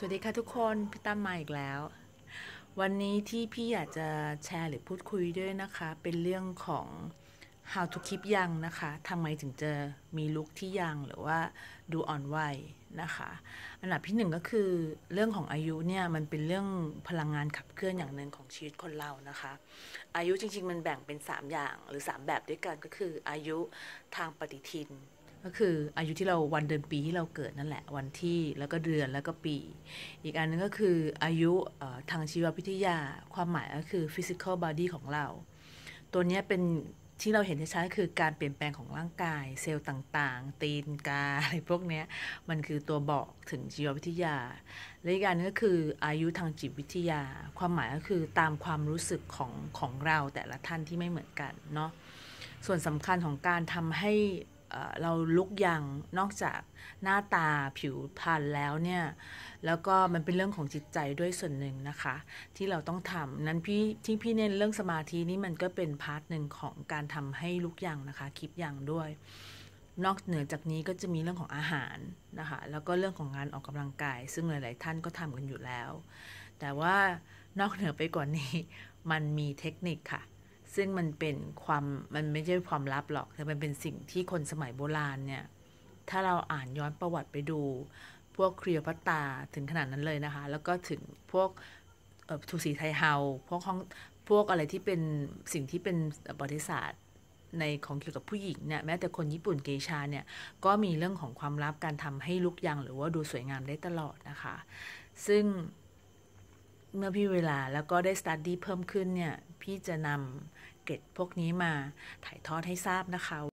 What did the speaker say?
สวัสดีค่ะทุกคนพี่ตั้มมาอีกแล้ว วันนี้ที่พี่อยากจะแชร์หรือพูดคุยด้วยนะคะ เป็นเรื่องของ how to keep young นะคะทำไมถึงจะมีลุคที่ยังหรือว่าดูอ่อนวัยนะคะ อันดับที่หนึ่งก็คือเรื่องของอายุเนี่ยมันเป็นเรื่องพลังงานขับเคลื่อนอย่างหนึ่งของชีวิตคนเรานะคะ อายุจริง ๆ มันแบ่งเป็น 3 อย่างหรือ 3 แบบด้วยกันก็คืออายุทางปฏิทิน ก็คืออายุที่เราวันเดือนปีที่เราเกิดนั่นแหละวันที่แล้วก็เดือนแล้วก็ปี อีกอันนึงก็คืออายุทางชีววิทยา ความหมายก็คือ physical body ของเรา ตัวนี้เป็นที่เราเห็นชัดๆคือการเปลี่ยนแปลงของร่างกาย เซลล์ต่างๆ ตีนกาอะไรพวกนี้มันคือตัวบอกถึงชีววิทยา และอีกอันก็คืออายุทางจิตวิทยา ความหมายก็คือตามความรู้สึกของของเราแต่ละท่านที่ไม่เหมือนกันเนาะส่วนสำคัญของการทำให้ เรา look young นอกจากหน้าตาผิวพรรณแล้วเนี่ย แล้วก็มันเป็นเรื่องของจิตใจด้วยส่วนหนึ่งนะคะ ที่เราต้องทำนั้นพี่ที่พี่เน้นเรื่องสมาธินี่มันก็เป็น part หนึ่งของการทำให้ look young นะคะ keep young ด้วย นอกเหนือจากนี้ก็จะมีเรื่องของอาหารนะคะแล้วก็เรื่องของการออกกำลังกาย ซึ่งหลาย ๆ ท่านก็ทำกันอยู่แล้ว แต่ว่านอกเหนือไปกว่านี้ มันมีเทคนิคค่ะ ซึ่งมันเป็นความมันไม่ใช่ความลับหรอกแต่มันเป็นสิ่งที่คนสมัยโบราณเนี่ย ถ้าเราอ่านย้อนประวัติไปดู พวกเคลียพัตตาถึงขนาดนั้นเลยนะคะ แล้วก็ถึงพวกทูสีไทเฮาพวกห้องพวกอะไรที่เป็นสิ่งที่เป็นบริษัทในของเกี่ยวกับผู้หญิงเนี่ยแม้แต่คนญี่ปุ่นเกชาเนี่ยก็มีเรื่องของความลับการทำให้ลุกยังหรือว่าดูสวยงามได้ตลอดนะคะ ซึ่งเมื่อพี่เวลาแล้วก็ได้สตัดดี้เพิ่มขึ้นเนี่ย พี่จะนำ เกร็ดพวกนี้มาถ่ายทอดให้ทราบนะคะ